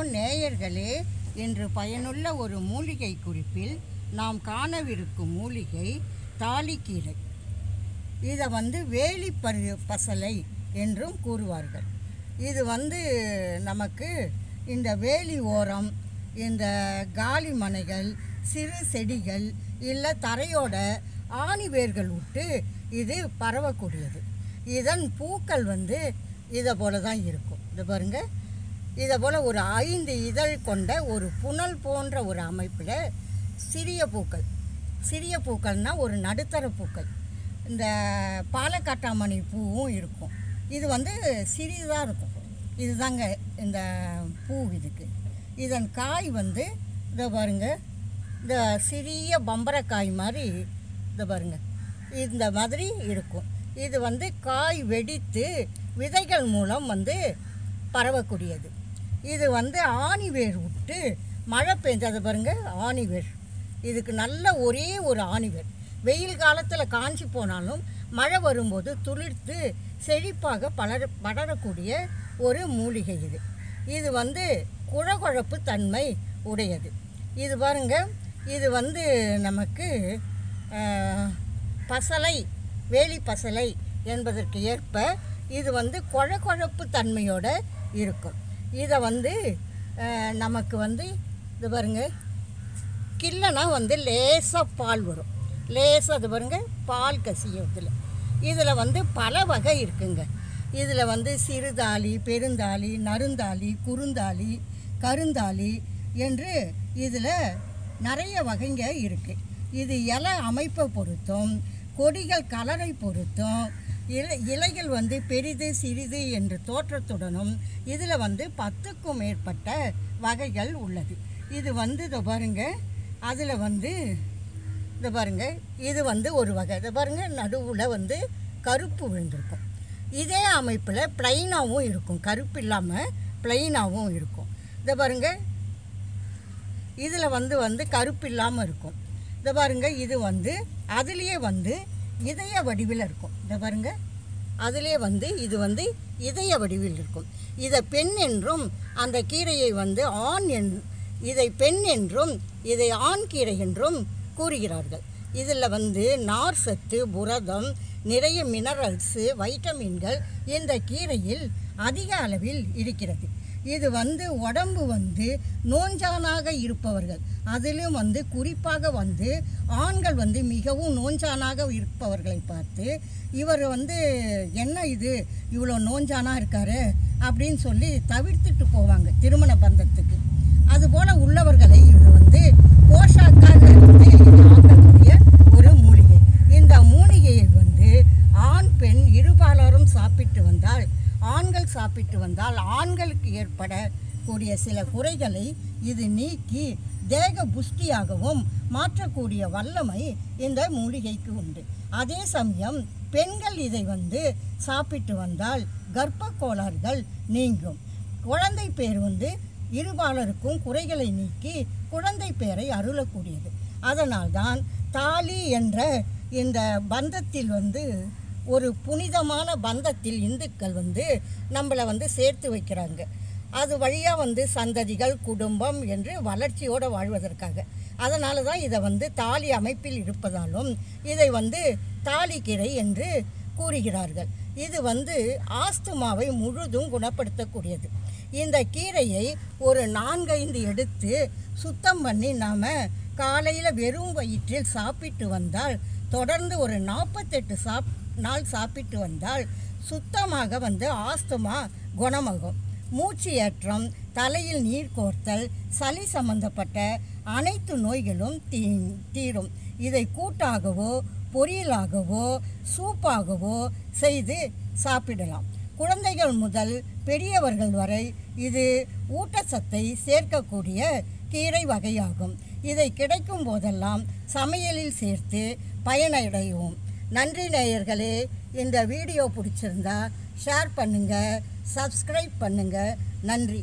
நேயர்களே இன்று பயனுள்ள ஒரு மூலிகை குறிப்பில் நாம் காணவிருக்கும் மூலிகை தாலிக்கீரை இதை வந்து வேலி பரு பசலை என்றும் கூறுவார்கள். இது வந்து நமக்கு இந்த வேலி ஓரம் இந்த காலி மனைகள் சிறு செடிகள் இல்லை தரையோட ஆணி வேர்கள் விட்டு இது பரவக்கூடியது. இதன் பூக்கள் வந்து இதை போல தான் இருக்கும். இது பாருங்கள் இதை போல் ஒரு ஐந்து இதழ் கொண்ட ஒரு புனல் போன்ற ஒரு அமைப்பில் சிறிய பூக்கள். சிறிய பூக்கள்னால் ஒரு நடுத்தர பூக்கள். இந்த பாலக்காட்டாமணி பூவும் இருக்கும். இது வந்து சிறியதாக இருக்கும். இதுதாங்க இந்த பூ இதுக்கு. இதன் காய் வந்து இதை பாருங்க. இந்த சிறிய பம்பரக்காய் மாதிரி இதை பாருங்க. இந்த மாதிரி இருக்கும். இது வந்து காய் வெடித்து விதைகள் மூலம் வந்து பரவக்கூடியது. இது வந்து ஆணி வேர் விட்டு மழை பெஞ்சது பாருங்க ஆணி வேர். இதுக்கு நல்ல ஒரே ஒரு ஆணி வேர். வெயில் காலத்தில் காஞ்சி போனாலும் மழை வரும்போது துளிர்த்து செழிப்பாக பலர படரக்கூடிய ஒரு மூலிகை இது. இது வந்து குழகுழப்பு தன்மை உடையது. இது பாருங்க இது வந்து நமக்கு பசலை வேலி பசலை என்பதற்கு ஏற்ப இது வந்து குழகுழப்பு தன்மையோட இருக்கும். இதை வந்து நமக்கு வந்து இது பாருங்க கில்லனா வந்து லேசாக பால் வரும். லேசாக இது பாருங்க பால் கசியும் இதில். இதில் வந்து பல வகை இருக்குங்க. இதில் வந்து சிறுதாளி பெருந்தாளி நறுந்தாளி குறுந்தாளி கருந்தாளி என்று இதில் நிறைய வகைங்க இருக்குது இது இலை அமைப்பை பொறுத்தும் கொடிகள் கலரை பொறுத்தும் இலை இலைகள் வந்து பெரிது சிறிது என்று தோற்றத்துடனும் இதில் வந்து பத்துக்கும் மேற்பட்ட வகைகள் உள்ளது. இது வந்து இதை பாருங்க அதில் வந்து இதை பாருங்க இது வந்து ஒரு வகை. இதை பாருங்க நடுவில் வந்து கருப்பு விழுந்திருக்கும். இதே அமைப்பில் ப்ளைனாகவும் இருக்கும். கருப்பு இல்லாமல் ப்ளைனாகவும் இருக்கும். இதை பாருங்க இதில் வந்து வந்து கருப்பு இல்லாமல் இருக்கும். இதை பாருங்க இது வந்து அதுலேயே வந்து இதய வடிவில் இருக்கும். இதை பாருங்க. அதிலே வந்து இது வந்து இதய வடிவில் இருக்கும். இதை பெண் என்றும் அந்த கீரையை வந்து ஆண் என் இதை பெண் என்றும் இதை ஆண் கீரை என்றும் கூறுகிறார்கள். இதில் வந்து நார் சத்து புரதம் நிறைய மினரல்ஸு வைட்டமின்கள் இந்த கீரையில் அதிக அளவில் இருக்கிறது. இது வந்து உடம்பு வந்து நோஞ்சானாக இருப்பவர்கள். அதிலும் வந்து குறிப்பாக வந்து ஆண்கள் வந்து மிகவும் நோஞ்சானாக இருப்பவர்களை பார்த்து இவர் வந்து என்ன இது? இவ்வளோ நோஞ்சானா இருக்காரு? அப்படின்னு சொல்லி தவிர்த்துட்டு போவாங்க திருமண பந்தத்துக்கு. அதுபோல் உள்ளவர்களை இது வந்து போஷாக்காக வந்து ஆக்கக்கூடிய ஒரு மூலிகை. இந்த மூலிகையை வந்து ஆண் பெண் இருபாலரும் சாப்பிட்டு வந்தால் ஆண்கள் சாப்பிட்டு வந்தால் ஆண்களுக்கு ஏற்படக்கூடிய சில குறைகளை இது நீக்கி தேக புஷ்டியாகவும் மாற்றக்கூடிய வல்லமை இந்த மூலிகைக்கு உண்டு. அதே சமயம் பெண்கள் இதை வந்து சாப்பிட்டு வந்தால் கர்ப்ப கோளாறுகள் நீங்கும். குழந்தை பேர் வந்து இருபாலருக்கும் குறைகளை நீக்கி குழந்தை பேரை அருளக்கூடியது. அதனால்தான் தாலி என்ற இந்த பந்தத்தில் வந்து ஒரு புனிதமான பந்தத்தில் இந்துக்கள் வந்து நம்மளை வந்து சேர்த்து வைக்கிறாங்க. அது வழியாக வந்து சந்ததிகள் குடும்பம் என்று வளர்ச்சியோடு வாழ்வதற்காக. அதனால தான் இதை வந்து தாலி அமைப்பில் இருப்பதாலும் இதை வந்து தாலிக்கீரை என்று கூறுகிறார்கள். இது வந்து ஆஸ்துமாவை முழுதும் குணப்படுத்தக்கூடியது. இந்த கீரையை ஒரு நான்கைந்து எடுத்து சுத்தம் பண்ணி நாம் காலையில் வெறும் வயிற்றில் சாப்பிட்டு வந்தால் தொடர்ந்து ஒரு நாற்பத்தெட்டு சாப் நாள் சாப்பிட்டு வந்தால் சுத்தமாக வந்து ஆஸ்துமா குணமாகும். மூச்சு ஏற்றம் தலையில் நீர் கோர்த்தல் சளி சம்பந்தப்பட்ட அனைத்து நோய்களும் தீ தீரும். இதை கூட்டாகவோ பொரியலாகவோ சூப்பாகவோ செய்து சாப்பிடலாம். குழந்தைகள் முதல் பெரியவர்கள் வரை இது ஊட்டச்சத்தை சேர்க்கக்கூடிய கீரை வகையாகும். இதை கிடைக்கும் போதெல்லாம் சமையலில் சேர்த்து பயனடைவோம். நன்றி நேயர்களே இந்த வீடியோ பிடிச்சிருந்தா ஷேர் பண்ணுங்கள் சப்ஸ்கிரைப் பண்ணுங்கள் நன்றி.